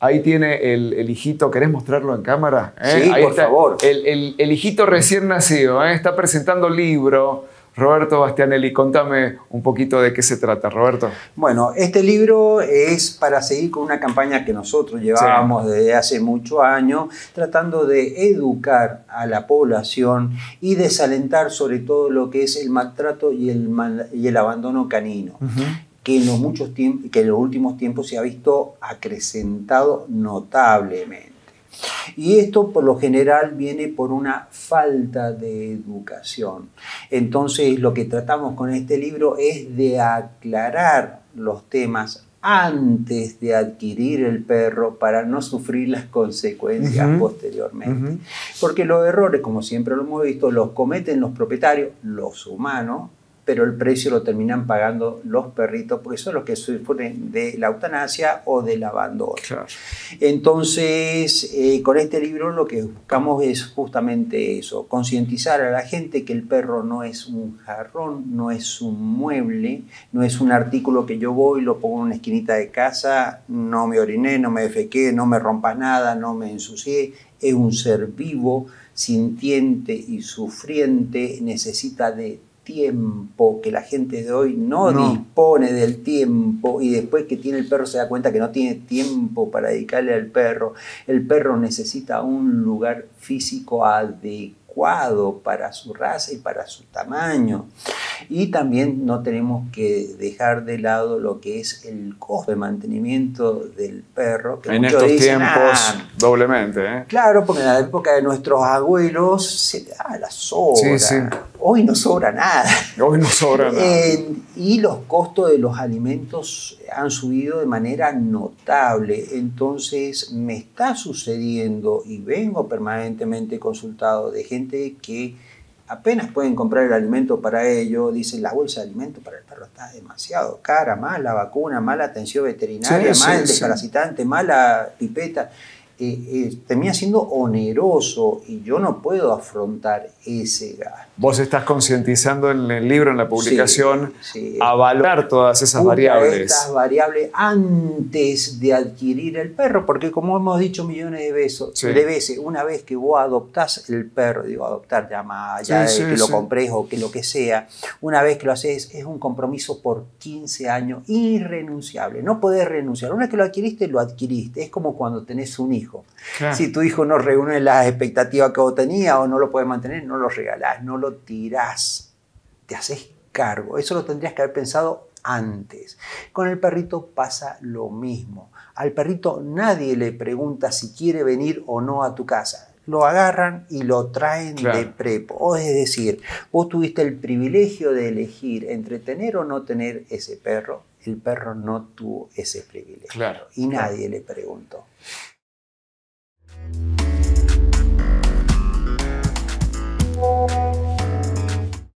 Ahí tiene el, hijito, ¿querés mostrarlo en cámara? ¿Eh? Sí, por favor. El, hijito recién nacido, ¿eh? está presentando libro. Roberto Bastianelli, contame un poquito de qué se trata, Roberto. Bueno, este libro es para seguir con una campaña que nosotros llevábamos desde hace muchos años, tratando de educar a la población y desalentar sobre todo lo que es el maltrato y el, y el abandono canino que en, los muchos tiempos, que en los últimos tiempos se ha visto acrecentado notablemente. Y esto por lo general viene por una falta de educación. Entonces lo que tratamos con este libro es de aclarar los temas antes de adquirir el perro para no sufrir las consecuencias posteriormente. Porque los errores, como siempre lo hemos visto, los cometen los propietarios, los humanos, pero el precio lo terminan pagando los perritos, porque son los que sufren de la eutanasia o del abandono. Entonces, eh, con este libro lo que buscamos es justamente eso, concientizar a la gente que el perro no es un jarrón, no es un mueble, no es un artículo que yo voy, lo pongo en una esquinita de casa, no me oriné, no me defequé, no me rompas nada, no me ensucié, es un ser vivo, sintiente y sufriente, necesita de tiempo, que la gente de hoy no, dispone del tiempo y después que tiene el perro se da cuenta que no tiene tiempo para dedicarle al perro. El perro necesita un lugar físico adecuado para su raza y para su tamaño. Y también no tenemos que dejar de lado lo que es el costo de mantenimiento del perro. en estos tiempos, ah, doblemente. ¿eh? Claro, porque en la época de nuestros abuelos se da la sobra. Hoy no sobra nada. Hoy no sobra nada. y los costos de los alimentos han subido de manera notable. Entonces me está sucediendo y vengo permanentemente consultado de gente que apenas pueden comprar el alimento para ello, dicen la bolsa de alimento para el perro está demasiado cara, más la vacuna, mala atención veterinaria, más el desparasitante, mala pipeta. Eh, eh, termina siendo oneroso y yo no puedo afrontar ese gasto. Vos estás concientizando en el libro, en la publicación, a valorar todas esas variables. Estas variables antes de adquirir el perro, porque como hemos dicho millones de veces, de veces una vez que vos adoptás el perro, digo adoptar ya más allá de que lo compres o que lo que sea, una vez que lo haces es un compromiso por 15 años irrenunciable. No podés renunciar. Una vez que lo adquiriste, lo adquiriste. Es como cuando tenés un hijo si tu hijo no reúne las expectativas que vos tenías o no lo puedes mantener, no lo regalás, no lo tirás, te haces cargo. Eso lo tendrías que haber pensado antes. Con el perrito pasa lo mismo. Al perrito nadie le pregunta si quiere venir o no a tu casa. Lo agarran y lo traen de prepo. O es decir, vos tuviste el privilegio de elegir entre tener o no tener ese perro. El perro no tuvo ese privilegio. y nadie le preguntó.